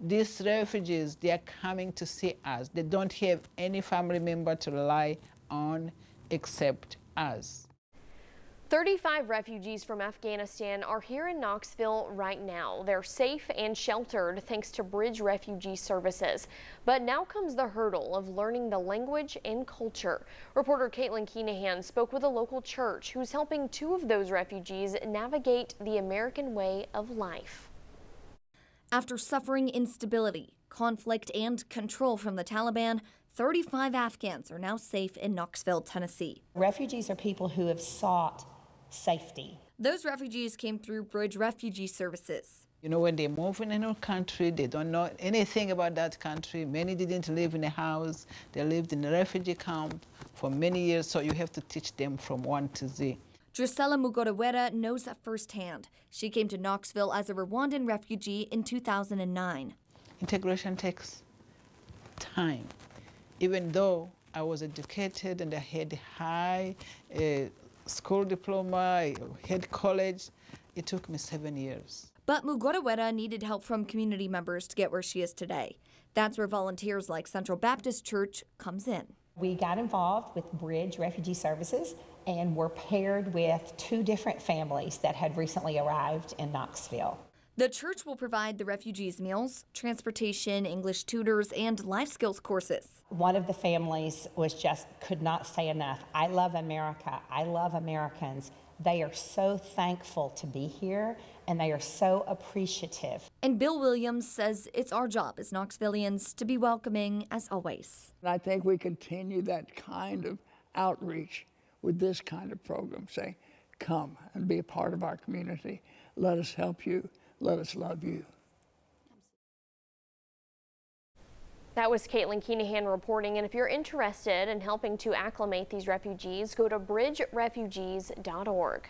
these refugees, they are coming to see us. They don't have any family member to rely on except us. 35 refugees from Afghanistan are here in Knoxville right now. They're safe and sheltered thanks to Bridge Refugee Services. But now comes the hurdle of learning the language and culture. Reporter Caitlin Keenahan spoke with a local church who's helping two of those refugees navigate the American way of life. After suffering instability, conflict, and control from the Taliban, 35 Afghans are now safe in Knoxville, Tennessee. Refugees are people who have sought safety. Those refugees came through Bridge Refugee Services. You know, when they move in a new country, they don't know anything about that country. Many didn't live in a house. They lived in a refugee camp for many years, so you have to teach them from one to Z. Drocella Mugorewera knows that firsthand. She came to Knoxville as a Rwandan refugee in 2009. Integration takes time. Even though I was educated and I had high uh, school diploma, I had college. It took me seven years. But Mugorewera needed help from community members to get where she is today. That's where volunteers like Central Baptist Church comes in. We got involved with Bridge Refugee Services and were paired with two different families that had recently arrived in Knoxville. The church will provide the refugees meals, transportation, English tutors, and life skills courses. One of the families was just could not say enough. I love America. I love Americans. They are so thankful to be here and they are so appreciative. And Bill Williams says it's our job as Knoxvillians to be welcoming as always. I think we continue that kind of outreach with this kind of program, saying, come and be a part of our community. Let us help you. Let us love you. That was Caitlin Keenahan reporting. And if you're interested in helping to acclimate these refugees, go to bridgerefugees.org.